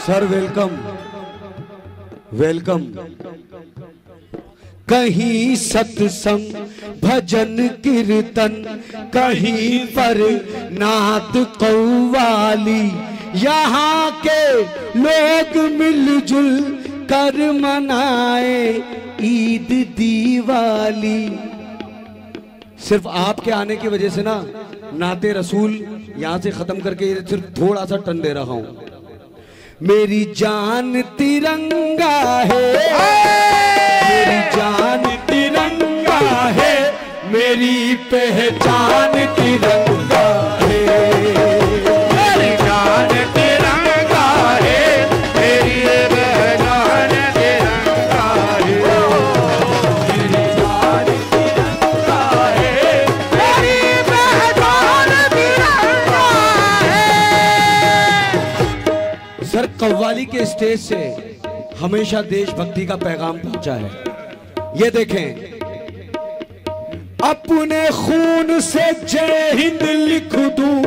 Sir welcome welcome कहीं सत्संग, भजन, कीर्तन, कहीं पर नात कौवाली। यहाँ के लोग मिलजुल कर मनाए ईद दीवाली। सिर्फ़ आपके आने की वजह से ना, नाते रसूल यहाँ से खत्म करके सिर्फ़ थोड़ा सा टन दे रहा हूँ। मेरी जान तिरंगा है। मेरी जान तिरंगा है। मेरी पहचान तिरंगा कव्वाली के स्टेज से हमेशा देशभक्ति का पैगाम पहुँचा है। ये देखें अपने खून से जय हिंद लिख दूँ।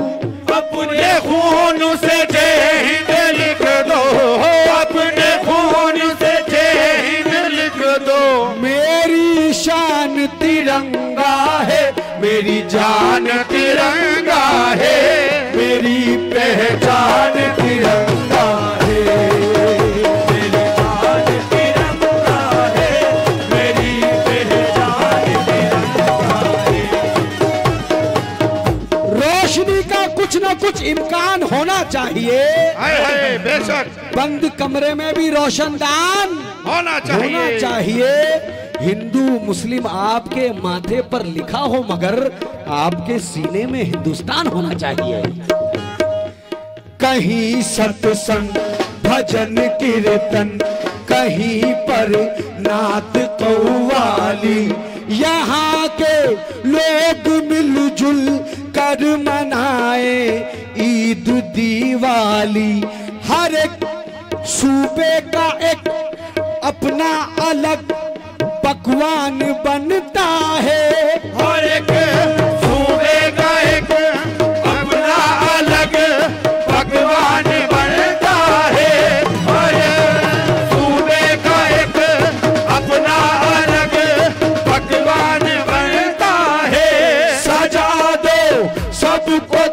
अपने खून से जय हिंद लिख दो। अपने खून से जय हिंद लिख दो। मेरी शान तिरंगा है मेरी जान तिरंगा इम्कान होना चाहिए। हाय हाय बेशक। बंद कमरे में भी रोशनदान होना चाहिए होना चाहिए। चाहिए। हिंदू मुस्लिम आपके माथे पर लिखा हो मगर आपके सीने में हिंदुस्तान होना चाहिए। कहीं सत्संग भजन कीर्तन कहीं पर नात कौवाली। यहाँ के लोग मिलजुल कर मनाए। ईद दीवाली हर एक सूबे का एक अपना अलग पकवान बनता है। हर एक सूबे का एक अपना अलग पकवान बनता है। हर सूबे का एक अपना अलग पकवान बनता है। सजा दो सबको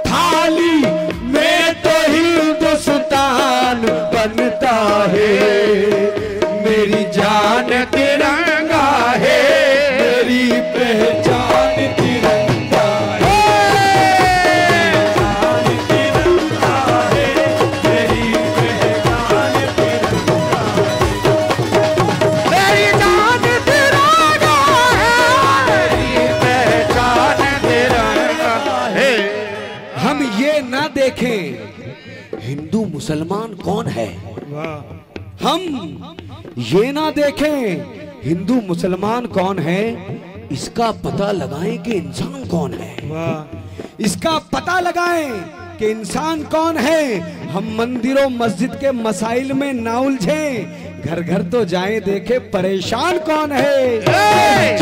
मुसलमान कौन है? हम ये ना देखें हिंदू मुसलमान कौन है? इसका पता लगाएँ कि इंसान कौन है। इसका पता लगाएँ कि इंसान कौन है। हम मंदिरों मस्जिद के मसाइल में ना उलझे घर घर तो जाएँ देखे परेशान कौन है। है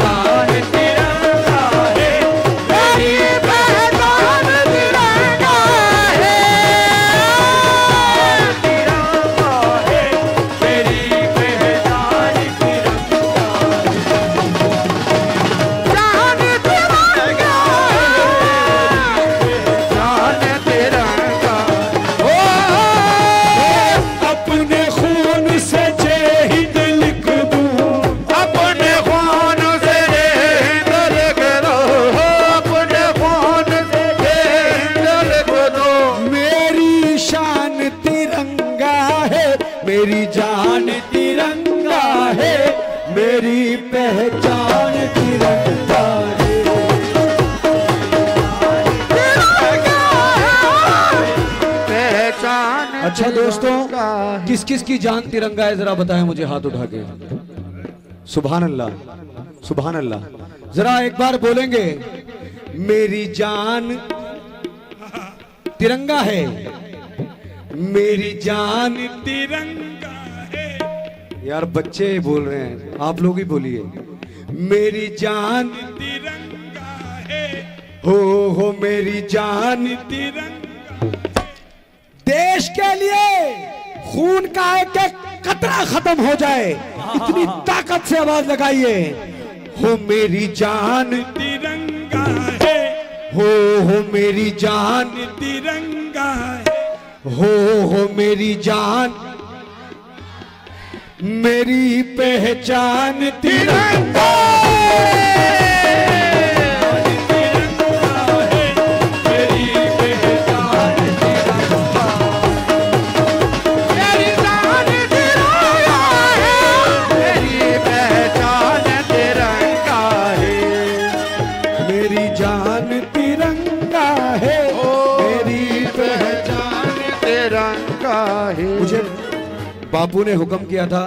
मेरी जान तिरंगा है मेरी पहचान तिरंगा पहचान अच्छा दोस्तों किस किस की जान तिरंगा है जरा बताएँ मुझे हाथ उठा के। सुबहान अल्लाह सुबहान अल्लाह जरा एक बार बोलेंगे। मेरी जान तिरंगा है। मेरी जान तिरंगा यार बच्चे ही बोल रहे हैं, आप लोग ही बोलिए। मेरी जान तिरंगा है, हो हो मेरी जान। तिरंगा देश के लिए खून का एक एक कतरा खत्म हो जाए, इतनी ताकत से आवाज़ लगाइए। हो, मेरी जान। तिरंगा है, हो हो मेरी जान। तिरंगा है हो हो, मेरी जान। मेरी पहचान तिरंगा मुझे बापू ने हुक्म किया था।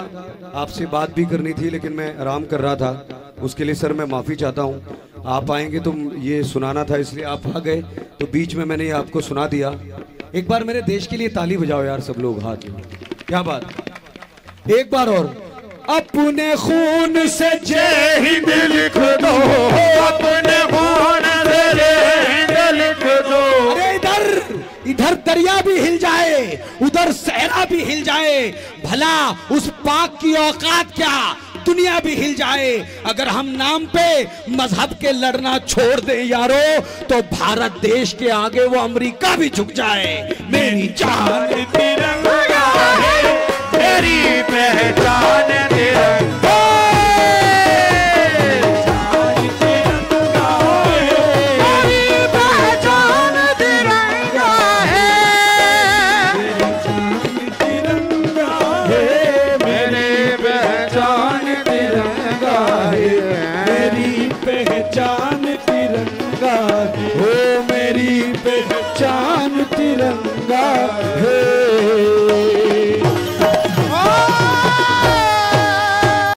आपसे बात भी करनी थी, लेकिन मैं आराम कर रहा था। उसके लिए सर, मैं माफ़ी चाहता हूँ। आप आएँगे तो ये सुनाना था, इसलिए आप आ गए। तो बीच में मैंने ये आपको सुना दिया। एक बार मेरे देश के लिए ताली बजाओ यार सब लोग हाथ क्या बात। एक बार और। अपने खून से जय हिंद लिख दो। अपने खून से जय हिंद लिख दो। इधर दरिया भी हिल जाए, उधर सहरा भी हिल जाए, भला उस पाक की औकात क्या? दुनिया भी हिल जाए। अगर हम नाम पे मज़हब के लड़ना छोड़ दें यारो तो भारत देश के आगे वो अमेरिका भी झुक जाए। मेरी जान तिरंगा है तेरी पहचान तिरंगा